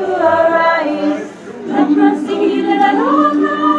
to arise. Let us sing the